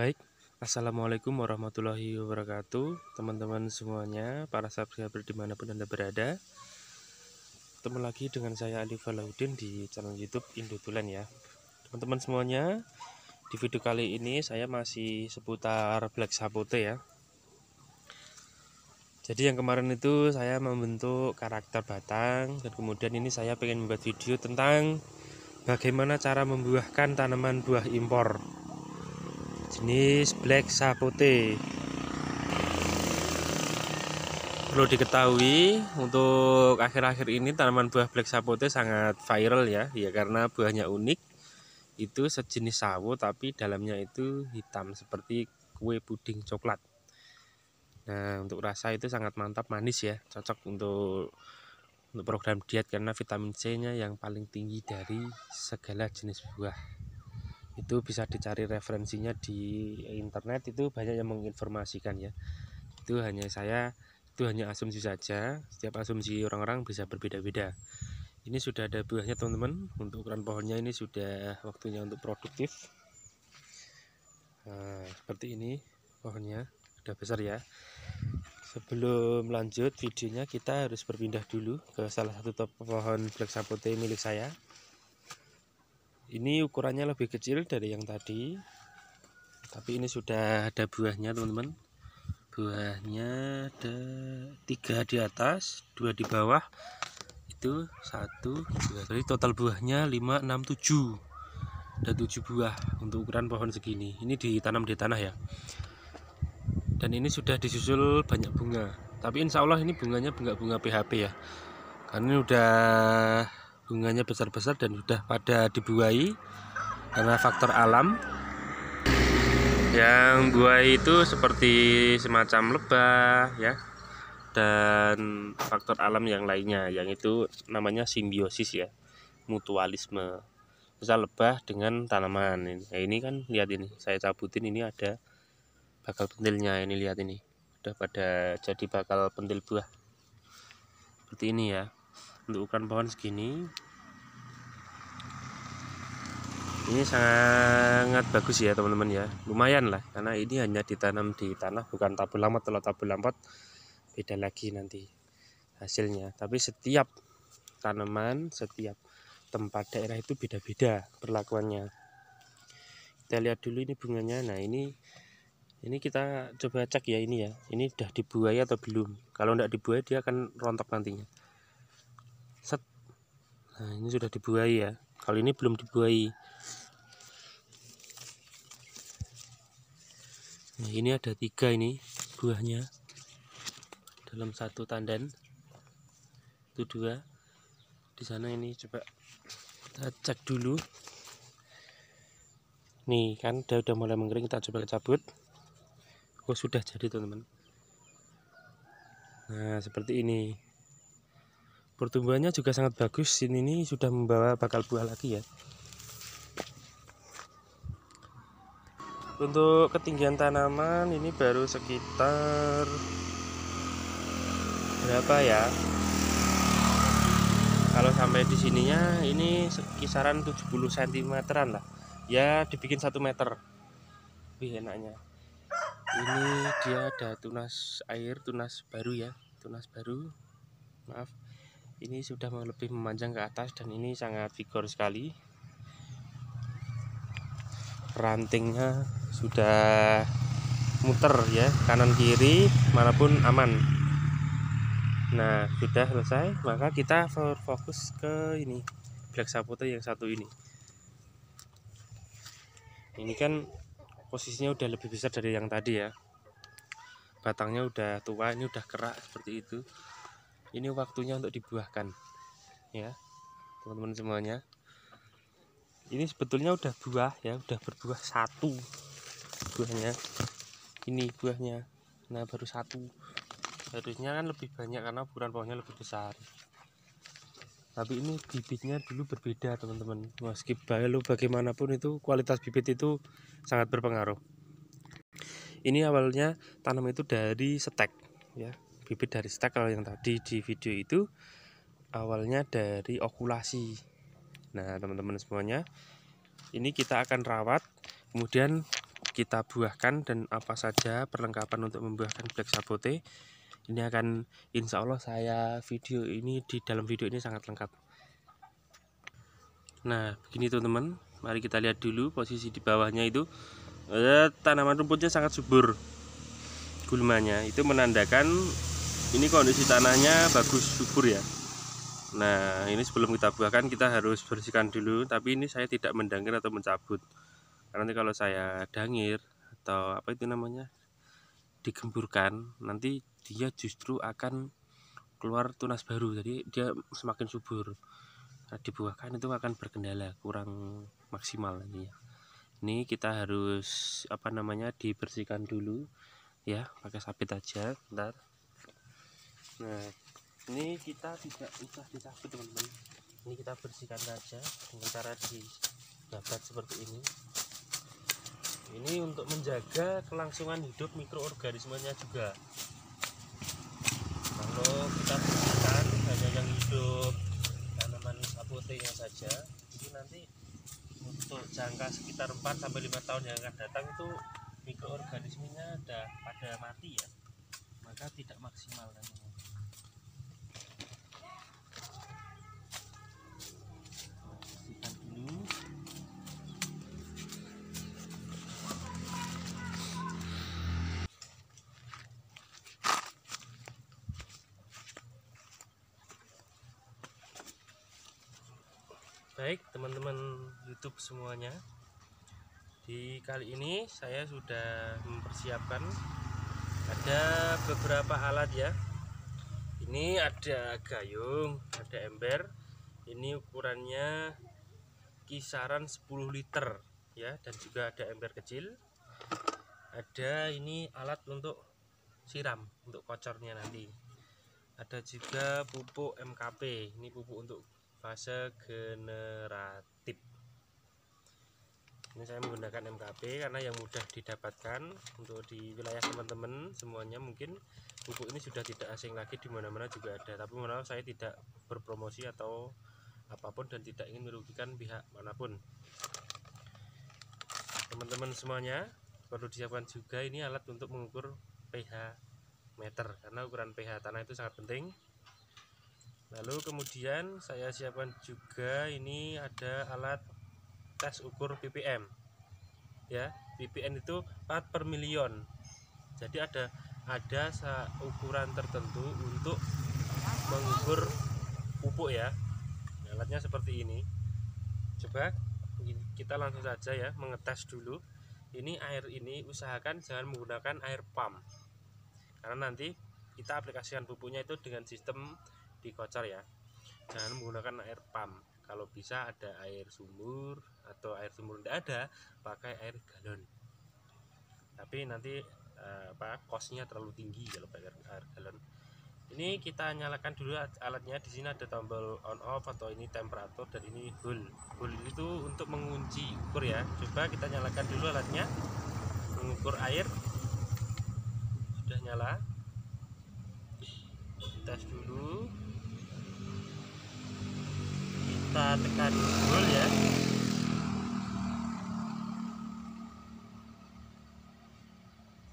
Baik, Assalamualaikum warahmatullahi wabarakatuh Teman-teman semuanya, para subscriber di mana pun Anda berada. Ketemu lagi dengan saya Ali Falahuddin di channel youtube Indotulen ya. Teman-teman semuanya, di video kali ini saya masih seputar Black Sapote ya. Jadi yang kemarin itu saya membentuk karakter batang Dan kemudian ini saya pengen membuat video tentang Bagaimana cara membuahkan tanaman buah impor jenis black sapote. Perlu diketahui untuk akhir-akhir ini tanaman buah black sapote sangat viral ya. Ya karena buahnya unik. Itu sejenis sawo tapi dalamnya itu hitam seperti kue puding coklat. Nah untuk rasa itu sangat mantap manis ya. Cocok untuk untuk program diet karena vitamin C nya yang paling tinggi dari segala jenis buah itu bisa dicari referensinya di internet itu banyak yang menginformasikan ya. Itu hanya saya itu hanya asumsi saja. Setiap asumsi orang-orang bisa berbeda-beda. Ini sudah ada buahnya teman-teman. Untuk ukuran pohonnya ini sudah waktunya untuk produktif. Nah, seperti ini pohonnya sudah besar ya. Sebelum lanjut videonya kita harus berpindah dulu ke salah satu top pohon black sapote milik saya ini ukurannya lebih kecil dari yang tadi. Tapi ini sudah ada buahnya teman-teman. Buahnya ada tiga di atas dua di bawah. Itu satu dua. Jadi total buahnya lima enam tujuh. Ada tujuh buah untuk ukuran pohon segini. Ini ditanam di tanah ya. Dan ini sudah disusul banyak bunga. Tapi insya Allah ini bunganya bunga-bunga PHP ya. Karena ini udah bunganya besar-besar dan sudah pada dibuahi karena faktor alam. Yang buai itu seperti semacam lebah ya dan faktor alam yang lainnya yang itu namanya simbiosis ya mutualisme. Misal lebah dengan tanaman nah, ini kan lihat ini saya cabutin ini ada bakal pentilnya ini lihat ini. Udah pada jadi bakal pentil buah. Seperti ini ya untuk ukuran pohon segini. Ini sangat bagus ya teman-teman ya. Lumayan lah karena ini hanya ditanam di tanah bukan tabur lambat. Kalau tabur lambat beda lagi nanti hasilnya. Tapi setiap tanaman setiap tempat daerah itu beda-beda perlakuannya. Kita lihat dulu ini bunganya. Nah ini ini kita coba cek ya ini ya. Ini sudah dibuai atau belum? Kalau tidak dibuai dia akan rontok nantinya set. Nah ini sudah dibuai ya. Kalau ini belum dibuai. Nah ini ada tiga ini buahnya. Dalam satu tandan. Itu dua. Di sana ini coba kita cek dulu. Nih kan udah udah mulai mengering kita coba cabut. Oh sudah jadi teman-teman. Nah seperti ini pertumbuhannya juga sangat bagus. Ini ini sudah membawa bakal buah lagi ya. Untuk ketinggian tanaman ini baru sekitar berapa ya? Kalau sampai di sininya ini kisaran 70 cm lah. Ya dibikin satu meter. Lebih enaknya. Ini dia ada tunas air tunas baru ya. Tunas baru. Maaf ini sudah lebih memanjang ke atas dan ini sangat vigor sekali. Rantingnya sudah muter ya kanan kiri mana pun aman. Nah sudah selesai maka kita fokus ke ini black sapote yang satu ini. Ini kan posisinya udah lebih besar dari yang tadi ya. Batangnya udah tua ini udah kerak seperti itu ini waktunya untuk dibuahkan ya teman-teman semuanya. Ini sebetulnya udah buah ya udah berbuah satu buahnya. Ini buahnya. Nah baru satu. Harusnya kan lebih banyak karena ukuran pohonnya lebih besar. Tapi ini bibitnya dulu berbeda teman-teman. Meskipun bagaimanapun itu kualitas bibit itu sangat berpengaruh. Ini awalnya tanam itu dari stek ya bibit dari stek kalau yang tadi di video itu awalnya dari okulasi. Nah teman-teman semuanya ini kita akan rawat kemudian kita buahkan dan apa saja perlengkapan untuk membuahkan black sapote ini akan insya Allah saya video ini di dalam video ini sangat lengkap. Nah begini teman-teman mari kita lihat dulu posisi di bawahnya itu. Eh, tanaman rumputnya sangat subur gulmanya. Itu menandakan ini kondisi tanahnya bagus subur ya. Nah ini sebelum kita buahkan kita harus bersihkan dulu. Tapi ini saya tidak mendangir atau mencabut. Karena nanti kalau saya dangir Atau apa itu namanya Digemburkan Nanti dia justru akan keluar tunas baru. Jadi dia semakin subur. Nah, Dibuahkan itu akan berkendala Kurang maksimal ini ya. Ini kita harus apa namanya dibersihkan dulu Ya pakai sabit aja Bentar Nah ini kita tidak usah dicabut teman-teman. Ini kita bersihkan saja dengan cara dibabat seperti ini. Ini untuk menjaga kelangsungan hidup mikroorganismenya juga. Kalau kita bersihkan hanya yang hidup tanaman sapotenya saja ini nanti untuk jangka sekitar 4 sampai 5 tahun yang akan datang itu mikroorganismenya ada pada mati ya maka tidak maksimal nantinya Baik teman-teman YouTube semuanya. Di kali ini saya sudah mempersiapkan Ada beberapa alat ya. Ini ada gayung, ada ember. Ini ukurannya kisaran 10 liter ya Dan juga ada ember kecil. Ada ini alat untuk siram Untuk kocornya nanti. Ada juga pupuk MKP Ini pupuk untuk fase generatif ini saya menggunakan MKP karena yang mudah didapatkan untuk di wilayah teman-teman semuanya. Mungkin pupuk ini sudah tidak asing lagi di mana-mana juga ada. Tapi maaf saya tidak berpromosi atau apa pun dan tidak ingin merugikan pihak mana pun. Teman-teman semuanya perlu disiapkan juga ini alat untuk mengukur pH meter karena ukuran pH tanah itu sangat penting. Lalu kemudian saya siapkan juga ini ada alat tes ukur ppm ya ppm itu part per million. Jadi ada ada ukuran tertentu untuk mengukur pupuk ya. Alatnya seperti ini. Coba kita langsung saja ya mengetes dulu. Ini air ini usahakan jangan menggunakan air pump. Karena nanti kita aplikasikan pupuknya itu dengan sistem dikocor ya. Jangan menggunakan air pump. Kalau bisa ada air sumur atau air sumur tidak ada pakai air galon. Tapi nanti eh, apa kosnya terlalu tinggi kalau pakai air galon. Ini kita nyalakan dulu alatnya. Di sini ada tombol on off atau ini temperatur dan ini hole. Hole itu untuk mengunci ukur ya. Coba kita nyalakan dulu alatnya. Mengukur air. Sudah nyala. Tes dulu. Kita tekan full ya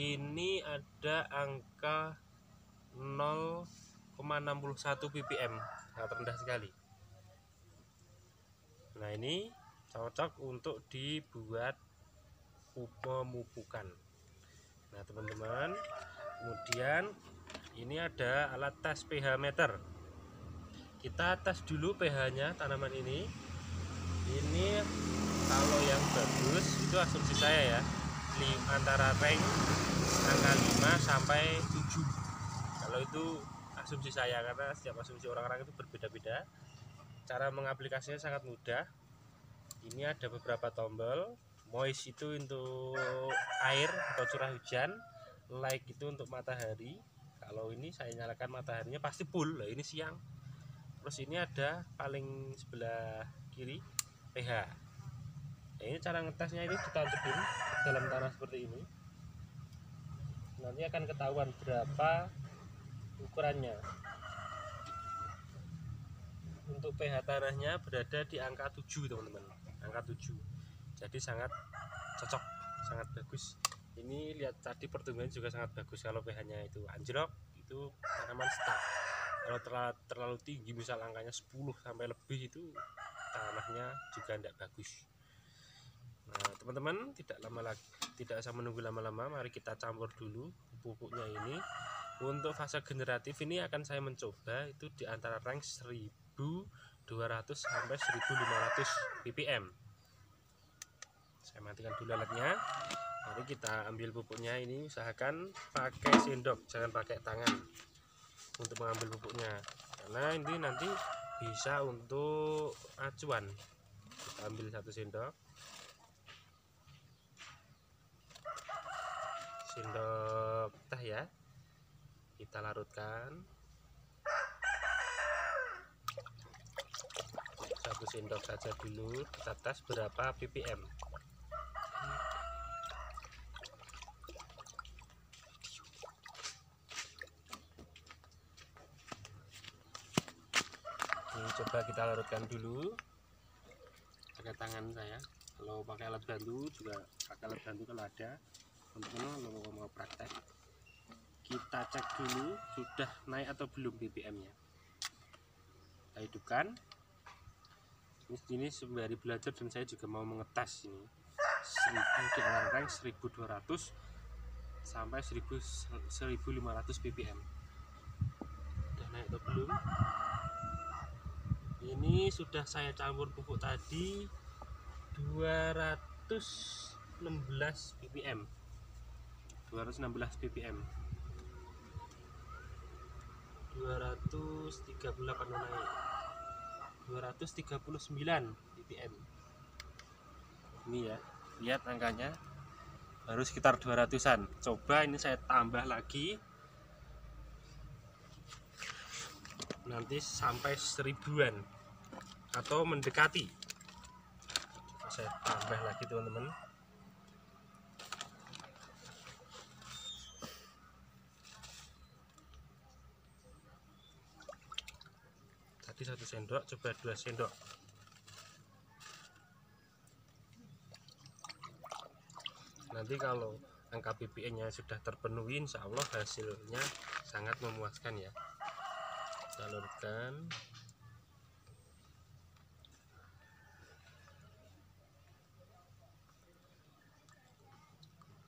ini ada angka 0,61 ppm sangat rendah sekali. Nah ini cocok untuk dibuat pemupukan nah teman-teman kemudian ini ada alat tes pH meter. Kita tes dulu pH nya tanaman ini. Ini kalau yang bagus itu asumsi saya ya antara rank angka 5 sampai 7 kalau itu asumsi saya karena setiap asumsi orang-orang itu berbeda-beda. Cara mengaplikasinya sangat mudah. Ini ada beberapa tombol. Moist itu untuk air atau curah hujan. Like itu untuk matahari. Kalau ini saya nyalakan mataharinya pasti full. Lah ini siang. Terus ini ada paling sebelah kiri pH nah, ini cara ngetesnya ini ditantepin dalam tanah seperti ini. Nanti akan ketahuan berapa ukurannya. Untuk pH tanahnya berada di angka 7 teman-teman. Angka 7 jadi sangat cocok sangat bagus. Ini lihat tadi pertumbuhan juga sangat bagus kalau pH nya itu. Anjlok itu tanaman stuck kalau terlalu, terlalu tinggi misal angkanya 10 sampai lebih itu tanahnya juga tidak bagus nah teman-teman tidak lama lagi tidak usah menunggu lama-lama mari kita campur dulu pupuknya ini. Untuk fase generatif ini akan saya mencoba itu di antara rank 1200 sampai 1500 ppm. Saya matikan dulu alatnya. Mari kita ambil pupuknya ini usahakan pakai sendok jangan pakai tangan untuk mengambil pupuknya. Karena ini nanti bisa untuk acuan. Kita ambil satu sendok sendok teh ya. Kita larutkan. Satu sendok saja dulu. Kita tes berapa ppm. Ini coba kita larutkan dulu. Pakai tangan saya. Kalau pakai alat bantu juga pakai alat bantu kalau ada teman-teman mau, mau praktek. Kita cek dulu sudah naik atau belum BBM nya kita hidupkan. Ini, ini sembari belajar dan saya juga mau mengetes ini. 1000 di rank 1200 sampai 1000 1500 ppm udah naik atau belum? Ini sudah saya campur pupuk tadi 216 ppm 216 ppm 238 naik. 239 ppm ini ya lihat angkanya. Baru sekitar 200an coba ini saya tambah lagi. Nanti sampai seribuan. Atau mendekati. Saya tambah lagi teman-teman tadi satu sendok coba dua sendok. Nanti kalau angka BPN nya sudah terpenuhi Insya Allah hasilnya sangat memuaskan ya. Salurkan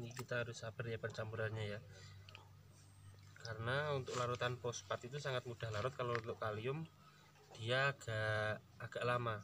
ini kita harus sabar ya pencampurannya ya. Karena untuk larutan fosfat itu sangat mudah larut. Kalau untuk kalium dia agak agak lama.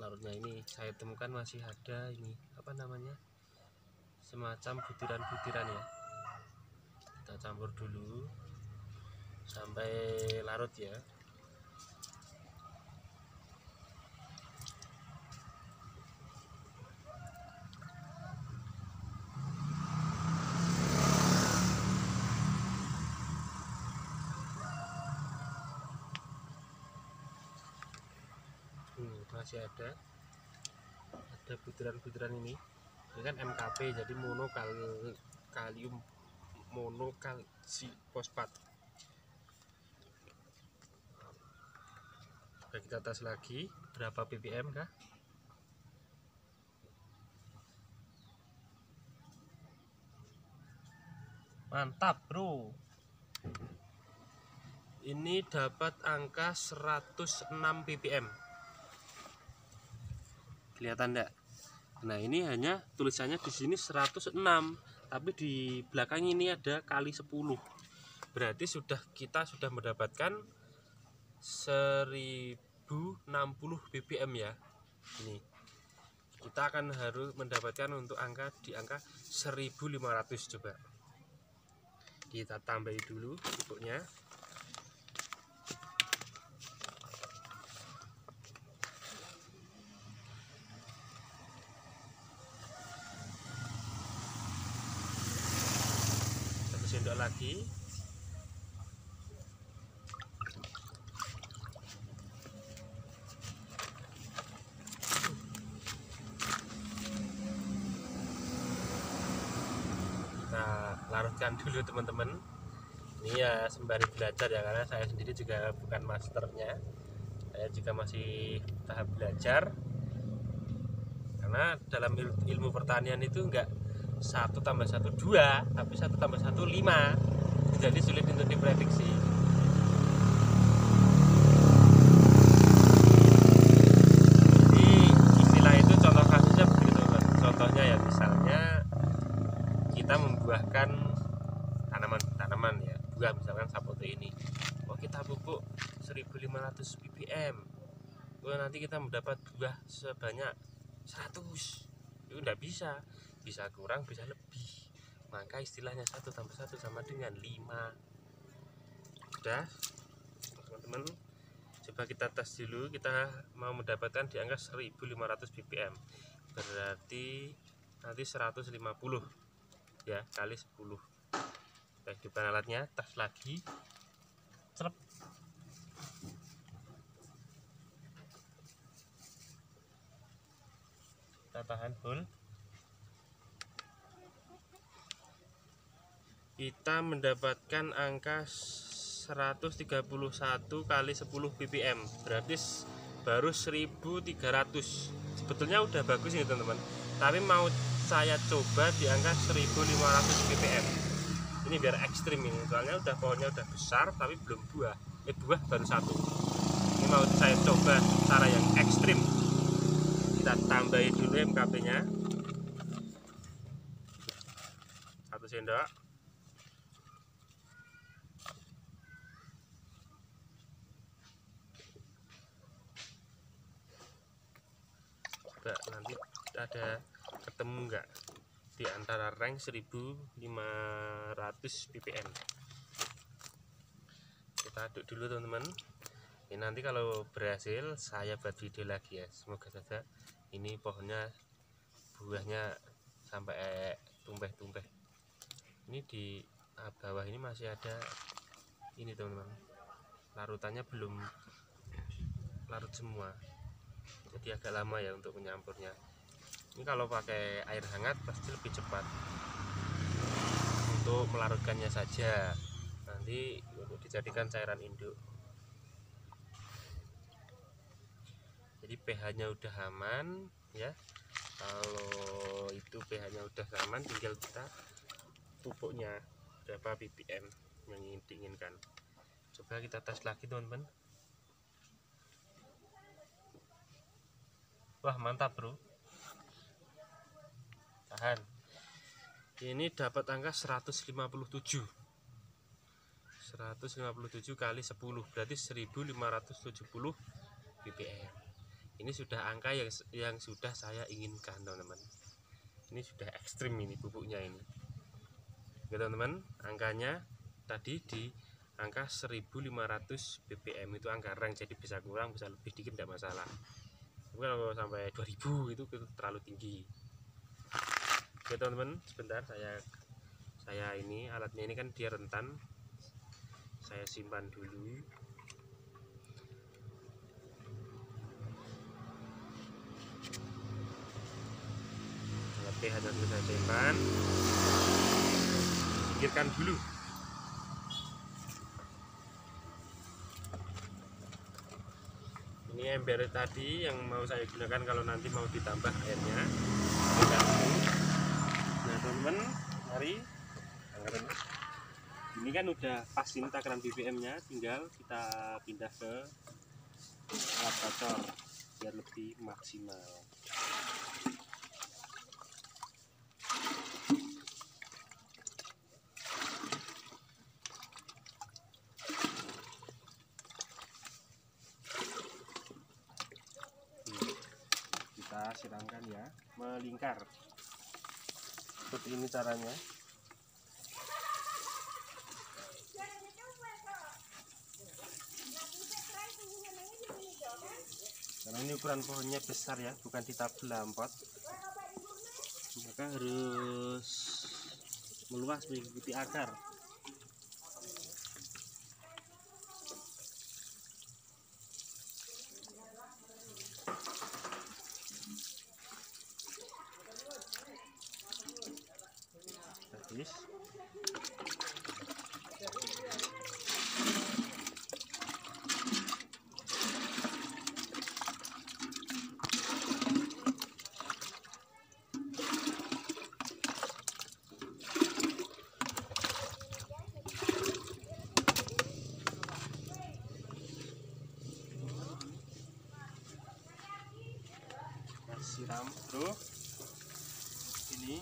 Larutnya ini saya temukan masih ada ini apa namanya? Semacam butiran-butiran ya. Kita campur dulu sampai larut ya masih ada. Ada butiran-butiran ini. Ini kan MKP jadi mono kal kalium mono kalsi fosfat. Oke, kita tes lagi berapa ppm kah? Mantap bro. Ini dapat angka 106 ppm kelihatan enggak nah ini hanya tulisannya di sini 106 tapi di belakang ini ada kali 10 berarti sudah kita sudah mendapatkan 1060 ppm ya. Ini. Kita akan harus mendapatkan untuk angka di angka 1500 coba. Kita tambahi dulu pupuknya sendok lagi. Kita larutkan dulu teman-teman. Ini ya sembari belajar ya karena saya sendiri juga bukan masternya. Saya juga masih tahap belajar. Karena dalam il- ilmu pertanian itu enggak satu tambah satu dua tapi satu tambah satu lima. Jadi sulit untuk diprediksi. Jadi istilah itu contoh kasusnya begitu contohnya ya misalnya kita membuahkan tanaman-tanaman ya buah misalkan sapote ini. Oh kita pupuk 1500 ppm oh nanti kita mendapat buah sebanyak 100 itu tidak bisa bisa kurang bisa lebih. Maka istilahnya satu tambah satu sama dengan 5 sudah? Teman-teman coba kita tes dulu kita mau mendapatkan di angka 1500 ppm berarti nanti 150 ya kali 10 kita hidupkan alatnya tes lagi. Cerep. kita tahan hold kita mendapatkan angka 131 kali 10 ppm berarti baru 1300 sebetulnya udah bagus ini teman-teman. Tapi mau saya coba di angka 1500 ppm ini biar ekstrim ini soalnya udah pohonnya udah besar tapi belum buah. Eh buah baru satu. Ini mau saya coba cara yang ekstrim. Kita tambahi dulu MKP nya satu sendok coba ada ketemu enggak di antara rank 1500 ppm kita aduk dulu teman-teman. Ini nanti kalau berhasil saya buat video lagi ya. Semoga saja ini pohonnya buahnya sampai tumpeh-tumpeh. Ini di bawah ini masih ada ini teman-teman. Larutannya belum larut semua. Jadi agak lama ya untuk menyampurnya ini kalau pakai air hangat pasti lebih cepat. Untuk melarutkannya saja. Nanti untuk dijadikan cairan induk. Jadi pH nya udah aman ya. Kalau itu pH nya udah aman tinggal kita pupuknya berapa ppm yang diinginkan. Coba kita tes lagi teman-teman. Wah mantap bro tahan. Ini dapat angka 157 157 kali 10 berarti 1570 ppm ini sudah angka yang yang sudah saya inginkan teman-teman. Ini sudah ekstrim ini pupuknya ini. Oke teman-teman angkanya tadi di angka 1500 ppm itu angka rank jadi bisa kurang bisa lebih dikit tidak masalah. Tapi kalau sampai 2000 itu, itu terlalu tinggi oke teman-teman sebentar saya saya ini alatnya ini kan dia rentan. Saya simpan dulu. Alat pH dulu saya simpan. Singkirkan dulu. Ini ember tadi yang mau saya gunakan kalau nanti mau ditambah airnya teman-teman mari. Ini kan udah pas ini takaran BBM nya tinggal kita pindah ke alat biar lebih maksimal caranya. Karena ini ukuran pohonnya besar ya bukan di tabel lampot maka harus meluas mengikuti akar bro ini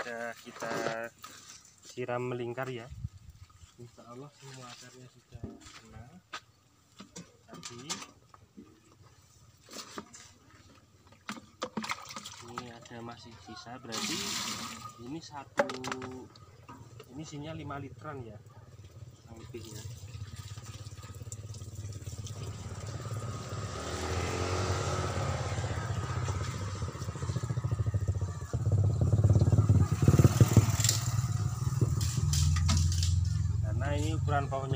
sudah kita siram melingkar ya. Insya Allah semua akarnya sudah kena. Tadi. Ini ada masih sisa berarti ini satu ini isinya 5 literan ya lebih ya karena ini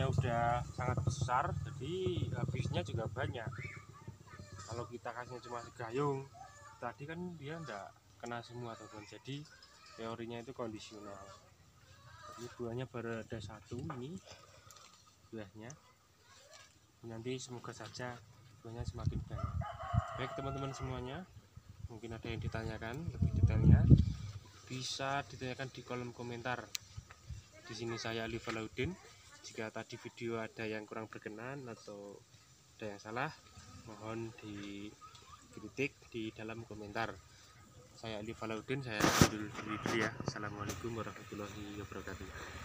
pohonnya udah sangat besar jadi habisnya juga banyak. Kalau kita kasihnya cuma segayung tadi kan dia enggak kena semua teman jadi teorinya itu kondisional. Ini buahnya baru ada satu ini buahnya. Nanti semoga saja buahnya semakin banyak. Baik teman-teman semuanya mungkin ada yang ditanyakan lebih detailnya bisa ditanyakan di kolom komentar. Di sini saya Ali Falaudin. Jika tadi video ada yang kurang berkenan atau ada yang salah, mohon dikritik di dalam komentar. Saya Ali Falaudin, saya undur diri ya. Assalamualaikum warahmatullahi wabarakatuh.